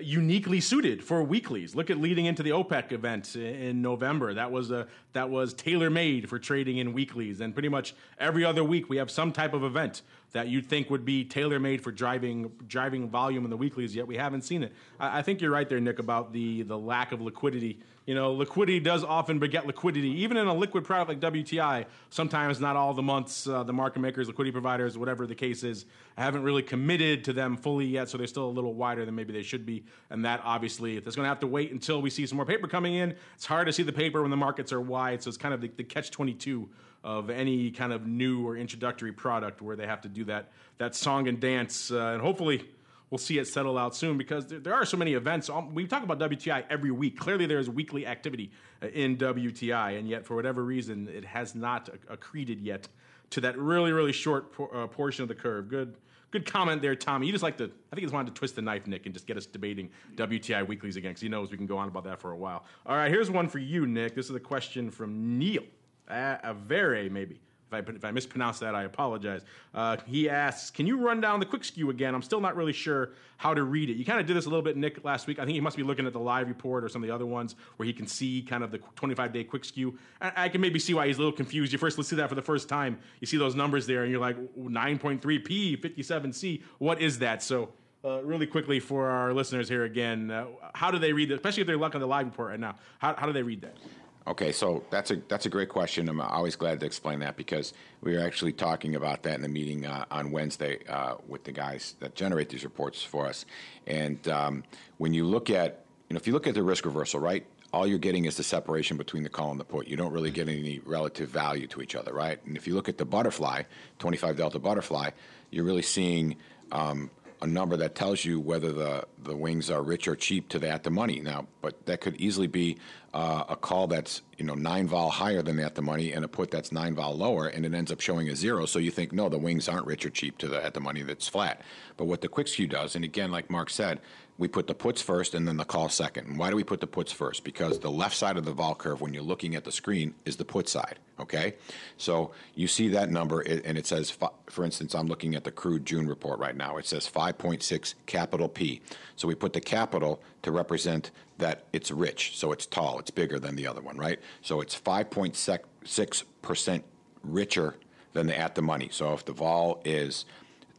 uniquely suited for weeklies. Look at leading into the OPEC event in November. That was a that was tailor made for trading in weeklies, and pretty much every other week we have some type of event that you'd think would be tailor made for driving driving volume in the weeklies. Yet we haven't seen it. I, I think you're right there, Nick, about the the lack of liquidity you know, liquidity does often beget liquidity. Even in a liquid product like WTI, sometimes not all the months, uh, the market makers, liquidity providers, whatever the case is, haven't really committed to them fully yet, so they're still a little wider than maybe they should be. And that obviously, if it's going to have to wait until we see some more paper coming in, it's hard to see the paper when the markets are wide. So it's kind of the, the catch 22 of any kind of new or introductory product where they have to do that, that song and dance. Uh, and hopefully, we'll see it settle out soon because there, are so many events. Um, we talk about WTI every week. Clearly, there is weekly activity uh, in WTI, and yet for whatever reason, it has not accreted yet to that really, really short uh, portion of the curve. Good. Good comment there, Tommi. You just like to, I think you just wanted to twist the knife, Nick, and just get us debating WTI weeklies again, because he knows we can go on about that for a while. All right, here's one for you, Nick. This is a question from Neil. Uh, Avere, maybe. If I, if I mispronounce that, I apologize. Uh, he asks, Can you run down the Quikskew again? I'm still not really sure how to read it. You kind of did this a little bit, Nick, last week. I think he must be looking at the live report or some of the other ones where he can see kind of the 25 day Quikskew. I, I can maybe see why he's a little confused. You first see that for the first time. You see those numbers there, and you're like, 9.3p, 57c. What is that? So, uh, really quickly for our listeners here again, uh, how do they read that? Especially if they're looking at the live report right now. How, how do they read that? Okay, so that's a that's a great question. I'm always glad to explain that because we were actually talking about that in the meeting uh, on Wednesday uh, with the guys that generate these reports for us. And um, when you look at, you know, if you look at the risk reversal, right, all you're getting is the separation between the call and the put. You don't really get any relative value to each other, right? And if you look at the butterfly, 25 delta butterfly, you're really seeing. Um, a number that tells you whether the, the wings are rich or cheap to that the money now. But that could easily be uh, a call that's you know nine vol higher than the at the money and a put that's nine vol lower, and it ends up showing a zero. So you think no, the wings aren't rich or cheap to the at the money that's flat. But what the Quikskew does, and again, like Mark said, we put the puts first and then the call second. And why do we put the puts first? Because the left side of the vol curve, when you're looking at the screen, is the put side. Okay, so you see that number, and it says, for instance, I'm looking at the crude June report right now. It says 5.6 capital P. So we put the capital to represent that it's rich, so it's tall, it's bigger than the other one, right? So it's 5.6 percent richer than the at the money. So if the vol is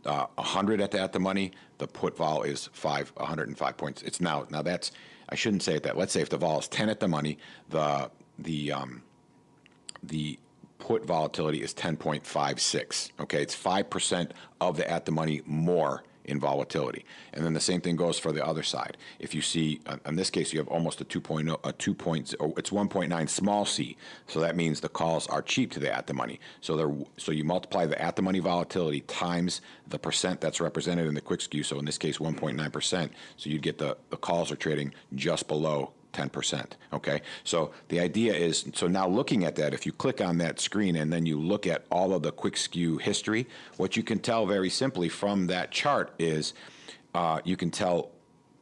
uh, 100 at the at the money, the put vol is five 105 points. It's now now that's I shouldn't say it that. Let's say if the vol is 10 at the money, the the um, the put volatility is 10.56. Okay, it's five percent of the at the money more in volatility. And then the same thing goes for the other side. If you see, uh, in this case, you have almost a 2.0, a 2. point, it's 1.9 small c. So that means the calls are cheap to the at the money. So they're, so you multiply the at the money volatility times the percent that's represented in the Quikskew. So in this case, 1.9%. So you'd get the, the calls are trading just below 10%. Okay. So the idea is so now looking at that, if you click on that screen and then you look at all of the Quikskew history, what you can tell very simply from that chart is uh, you can tell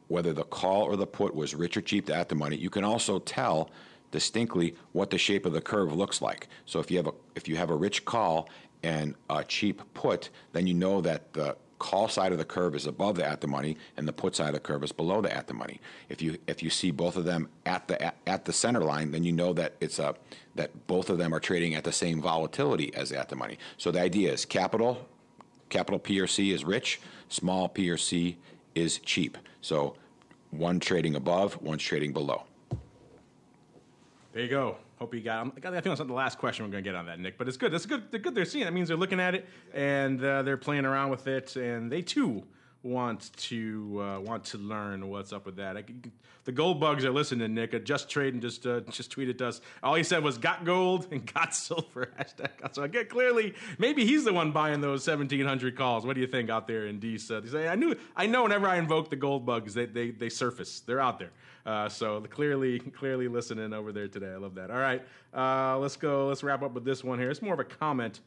whether the call or the put was rich or cheap at the money. You can also tell distinctly what the shape of the curve looks like. So if you have a if you have a rich call and a cheap put, then you know that the call side of the curve is above the at the money and the put side of the curve is below the at the money. If you if you see both of them at the at, at the center line, then you know that it's a that both of them are trading at the same volatility as at the money. So the idea is capital capital P or C is rich, small P or C is cheap. So one trading above, one's trading below. There you go. Hope you got. I think that's not the last question we're going to get on that, Nick. But it's good. It's good. They're good. They're seeing. It. That means they're looking at it and uh, they're playing around with it, and they too want to uh, want to learn what's up with that. I, the gold bugs are listening, Nick. Just Trading just uh, just tweeted us. All he said was "got gold" and "got silver." Hashtag. So I get clearly maybe he's the one buying those seventeen hundred calls. What do you think out there in D? Uh, they say I knew I know whenever I invoke the gold bugs, they they, they surface. They're out there. Uh, so clearly, clearly listening over there today. I love that. All right, uh, let's go. Let's wrap up with this one here. It's more of a comment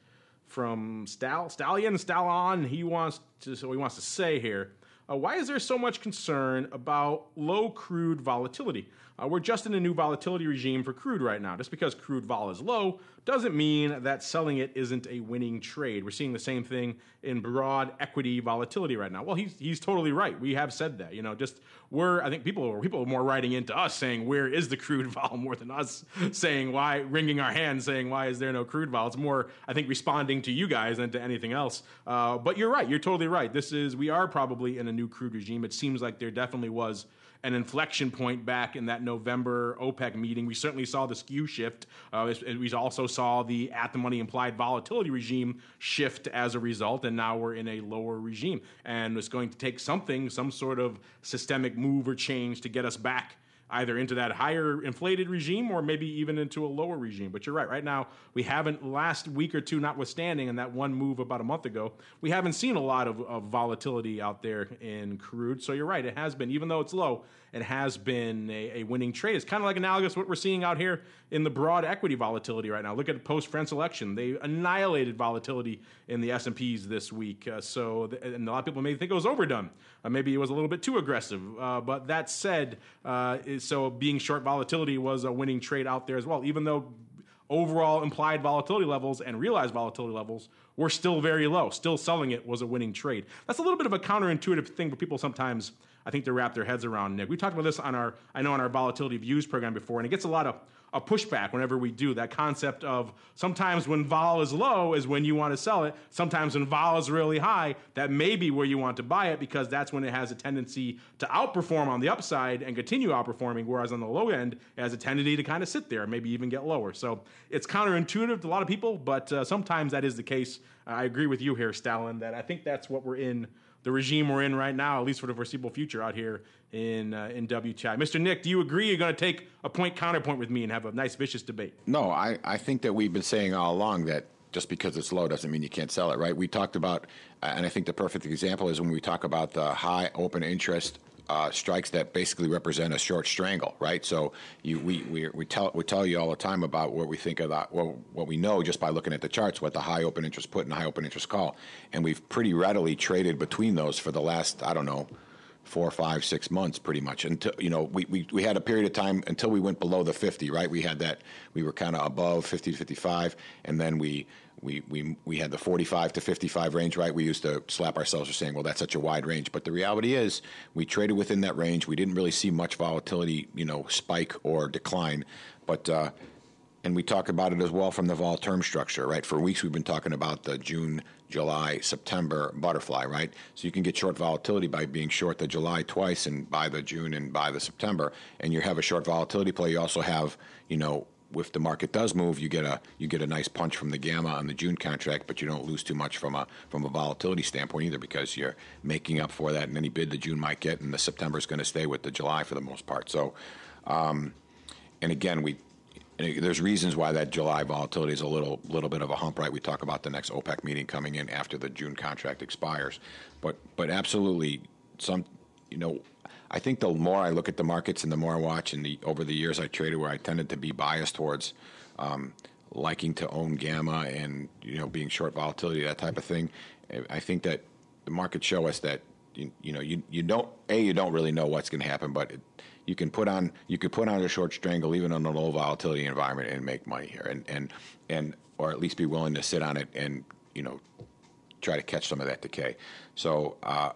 from Stal Stallion Stallon. He wants to. So he wants to say here. Uh, why is there so much concern about low crude volatility? Uh, we're just in a new volatility regime for crude right now. Just because crude vol is low doesn't mean that selling it isn't a winning trade. We're seeing the same thing in broad equity volatility right now. Well, he's he's totally right. We have said that. You know, just we're I think people people are more writing into us saying where is the crude vol more than us saying why wringing our hands saying why is there no crude vol. It's more I think responding to you guys than to anything else. Uh, but you're right. You're totally right. This is we are probably in a new crude regime. It seems like there definitely was an inflection point back in that November OPEC meeting. We certainly saw the skew shift. Uh, we also saw the at the money implied volatility regime shift as a result, and now we're in a lower regime. And it's going to take something, some sort of systemic move or change to get us back either into that higher inflated regime or maybe even into a lower regime. But you're right. Right now, we haven't, last week or two notwithstanding, and that one move about a month ago, we haven't seen a lot of, of volatility out there in crude. So you're right. It has been, even though it's low, it has been a, a winning trade. It's kind of like analogous to what we're seeing out here in the broad equity volatility right now. Look at post France election; they annihilated volatility in the S and P's this week. Uh, so, and a lot of people may think it was overdone. Uh, maybe it was a little bit too aggressive. Uh, but that said, uh, so being short volatility was a winning trade out there as well, even though overall implied volatility levels and realized volatility levels were still very low. Still selling it was a winning trade. That's a little bit of a counterintuitive thing for people sometimes I think to wrap their heads around, Nick. We talked about this on our, I know, on our volatility views program before, and it gets a lot of a pushback whenever we do that concept of sometimes when vol is low is when you want to sell it. Sometimes when vol is really high, that may be where you want to buy it because that's when it has a tendency to outperform on the upside and continue outperforming. Whereas on the low end, it has a tendency to kind of sit there, maybe even get lower. So it's counterintuitive to a lot of people, but uh, sometimes that is the case. I agree with you here, Stallon, that I think that's what we're in the regime we're in right now, at least for the foreseeable future out here in uh, in WTI. Mr. Nick, do you agree you're going to take a point counterpoint with me and have a nice vicious debate? No, I, I think that we've been saying all along that just because it's low doesn't mean you can't sell it, right? We talked about, and I think the perfect example is when we talk about the high open interest uh, strikes that basically represent a short strangle, right? So you, we, we, we, tell, we tell you all the time about what we think of that, what we know just by looking at the charts, what the high open interest put and high open interest call. And we've pretty readily traded between those for the last, I don't know, four, five, six months, pretty much. Until you know, we, we, we had a period of time until we went below the 50, right? We had that we were kind of above 50 to 55, and then we we, we we had the 45 to 55 range, right? We used to slap ourselves for saying, well, that's such a wide range. But the reality is, we traded within that range. We didn't really see much volatility, you know, spike or decline. But uh, and we talk about it as well from the vol term structure, right? For weeks we've been talking about the June, July, September butterfly, right? So you can get short volatility by being short the July twice and buy the June and buy the September, and you have a short volatility play. You also have, you know, if the market does move, you get a you get a nice punch from the gamma on the June contract, but you don't lose too much from a from a volatility standpoint either because you're making up for that in any bid the June might get, and the September is going to stay with the July for the most part. So, um, and again, we there's reasons why that July volatility is a little little bit of a hump, right? We talk about the next OPEC meeting coming in after the June contract expires, but but absolutely some, you know, I think the more I look at the markets and the more I watch, and the over the years I traded, where I tended to be biased towards um, liking to own gamma and you know being short volatility, that type of thing. I think that the markets show us that you, you know you you don't a you don't really know what's going to happen, but it, you can put on you could put on a short strangle even in a low volatility environment and make money here, and and and or at least be willing to sit on it and you know try to catch some of that decay. So. Uh,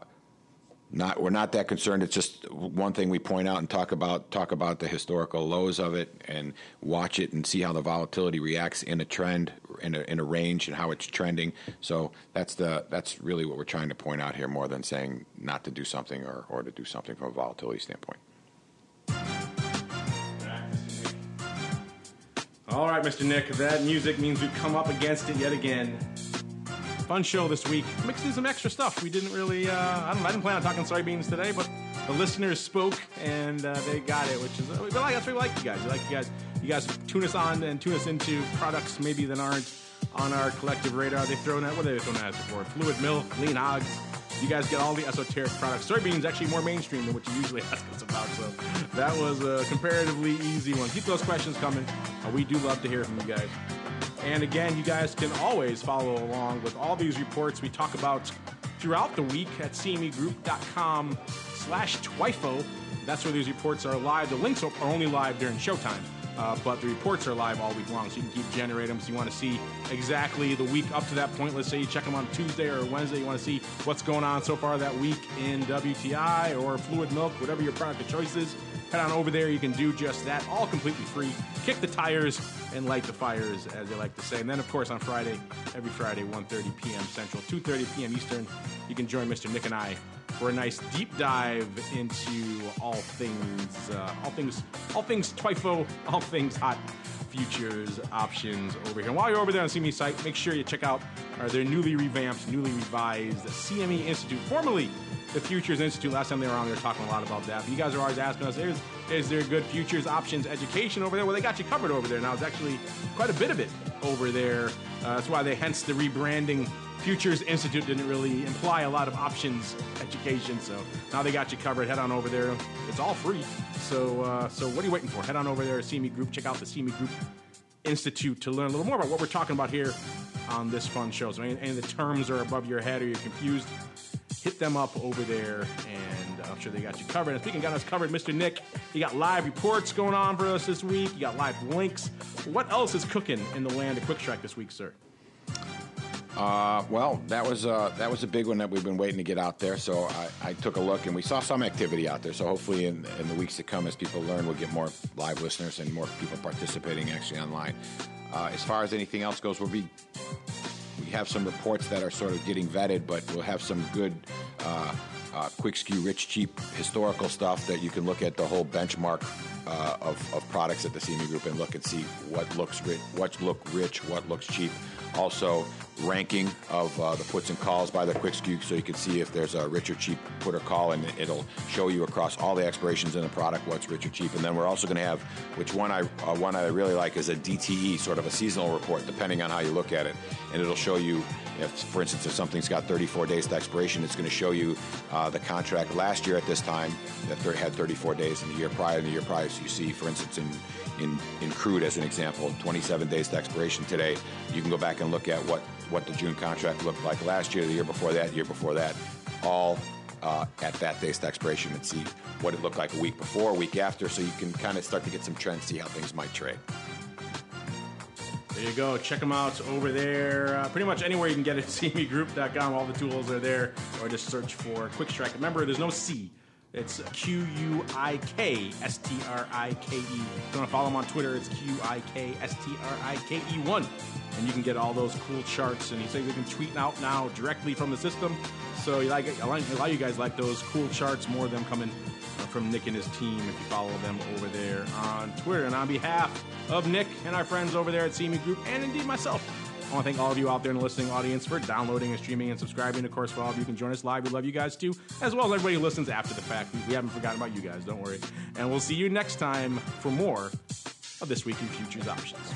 not we're not that concerned. It's just one thing we point out and talk about talk about the historical lows of it and watch it and see how the volatility reacts in a trend in a, in a range and how it's trending. So that's the that's really what we're trying to point out here more than saying not to do something or, or to do something from a volatility standpoint. All right, Mr. Nick, that music means we've come up against it yet again. Fun show this week. Mixed in some extra stuff. We didn't really, uh, I, don't, I didn't plan on talking soybeans today, but the listeners spoke and uh, they got it, which is, we like, that's what we like you guys. We like you guys, you guys tune us on and tune us into products maybe that aren't on our collective radar. They throw that, what are they throwing at us for? Fluid milk, lean hogs, you guys get all the esoteric products. Soybeans actually more mainstream than what you usually ask us about. So that was a comparatively easy one. Keep those questions coming. Uh, we do love to hear from you guys. And again, you guys can always follow along with all these reports we talk about throughout the week at cmegroup.com slash TWIFO. That's where these reports are live. The links are only live during showtime. Uh, but the reports are live all week long, so you can keep generating them. So you want to see exactly the week up to that point. Let's say you check them on Tuesday or Wednesday. You want to see what's going on so far that week in WTI or fluid milk, whatever your product of choice is. Head on over there. You can do just that, all completely free. Kick the tires and light the fires, as they like to say. And then, of course, on Friday, every Friday, 1.30 p.m. Central, 2.30 p.m. Eastern, you can join Mr. Nick and I for a nice deep dive into all things, uh, all things, all things TWIFO, all things hot futures options over here. And while you're over there on the CME site, make sure you check out uh, their newly revamped, newly revised CME Institute, formerly the Futures Institute. Last time they were on, they were talking a lot about that. But you guys are always asking us, is, is there good futures options education over there? Well, they got you covered over there. Now, it's actually quite a bit of it over there. Uh, that's why they, hence the rebranding Futures Institute didn't really imply a lot of options education, so now they got you covered. Head on over there; it's all free. So, uh, so what are you waiting for? Head on over there, CME Group. Check out the CME Group Institute to learn a little more about what we're talking about here on this fun show. So, any, any the terms are above your head or you're confused, hit them up over there, and I'm sure they got you covered. And speaking got us covered, Mr. Nick, you got live reports going on for us this week. You got live links. What else is cooking in the land of QuikStrike this week, sir? Uh, well, that was uh, that was a big one that we've been waiting to get out there. So I, I took a look and we saw some activity out there. So hopefully, in, in, the weeks to come, as people learn, we'll get more live listeners and more people participating actually online. Uh, as far as anything else goes, we'll be we have some reports that are sort of getting vetted, but we'll have some good. Uh, uh, Quikskew, rich, cheap historical stuff that you can look at the whole benchmark uh, of, of products at the CME Group and look and see what looks rich, what look rich, what looks cheap. Also, ranking of uh, the puts and calls by the Quikskew so you can see if there's a rich or cheap put or call and it'll show you across all the expirations in the product what's rich or cheap and then we're also going to have which one I uh, one I really like is a DTE sort of a seasonal report depending on how you look at it. And it'll show you if for instance if something's got 34 days to expiration it's going to show you uh, the contract last year at this time that had 34 days in the year prior and the year prior. So you see for instance in in, in crude as an example 27 days to expiration today. You can go back and look at what what the June contract looked like last year, the year before that, year before that, all uh, at that day's expiration and see what it looked like a week before, a week after, so you can kind of start to get some trends, see how things might trade. There you go. Check them out over there. Uh, pretty much anywhere you can get it. CMEgroup.com. All the tools are there. Or just search for QuikStrike. Remember, there's no C. It's Q U I K S T R I K E. If you want to follow him on Twitter, it's Q I K S T R I K E 1. And you can get all those cool charts. And he says you can tweet out now directly from the system. So you like, a lot of you guys like those cool charts, more of them coming from Nick and his team if you follow them over there on Twitter. And on behalf of Nick and our friends over there at CME Group, and indeed myself, I want to thank all of you out there in the listening audience for downloading and streaming and subscribing. Of course, for all of you can join us live. We love you guys too, as well as everybody who listens after the fact. We haven't forgotten about you guys, don't worry. And we'll see you next time for more of This Week in Futures Options.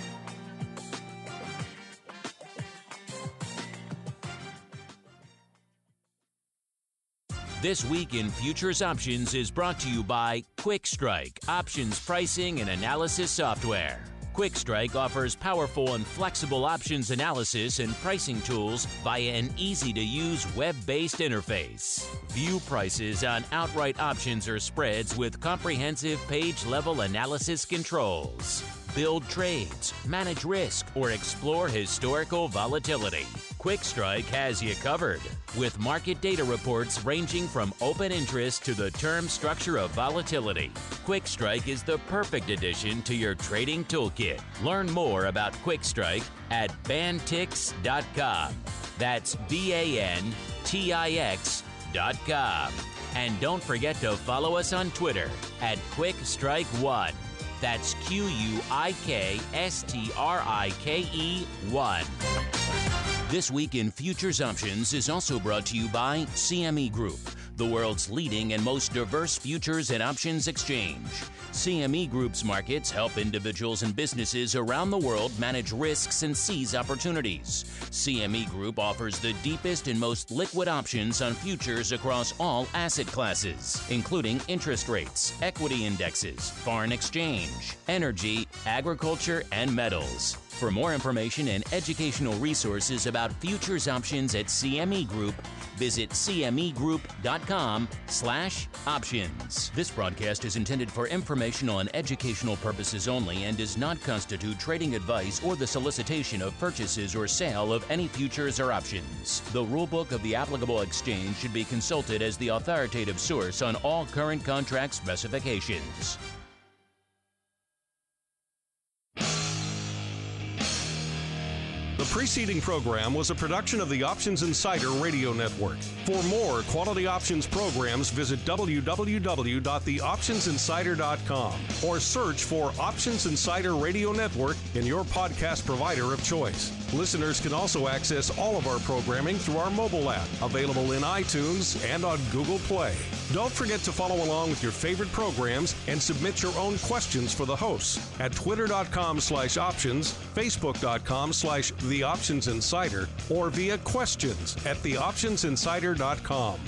This Week in Futures Options is brought to you by QuikStrike Options Pricing and Analysis Software. QuikStrike offers powerful and flexible options analysis and pricing tools via an easy to use web based interface. View prices on outright options or spreads with comprehensive page level analysis controls build trades, manage risk, or explore historical volatility. QuikStrike has you covered with market data reports ranging from open interest to the term structure of volatility. QuikStrike is the perfect addition to your trading toolkit. Learn more about QuikStrike at bantix.com. That's B A N T I X.com. And don't forget to follow us on Twitter at QuikStrike1. That's Q U I K S T R I K E 1. This week in Futures Options is also brought to you by CME Group, the world's leading and most diverse futures and options exchange. CME Group's markets help individuals and businesses around the world manage risks and seize opportunities. CME Group offers the deepest and most liquid options on futures across all asset classes, including interest rates, equity indexes, foreign exchange, energy, agriculture, and metals. For more information and educational resources about futures options at CME Group, visit cmegroup.com slash options. This broadcast is intended for informational and educational purposes only and does not constitute trading advice or the solicitation of purchases or sale of any futures or options. The rulebook of the applicable exchange should be consulted as the authoritative source on all current contract specifications. The preceding program was a production of the Options Insider Radio Network. For more quality options programs, visit www.theoptionsinsider.com or search for Options Insider Radio Network in your podcast provider of choice. Listeners can also access all of our programming through our mobile app, available in iTunes and on Google Play. Don't forget to follow along with your favorite programs and submit your own questions for the hosts at twitter.com slash options, facebook.com slash the options insider, or via questions at theoptionsinsider.com.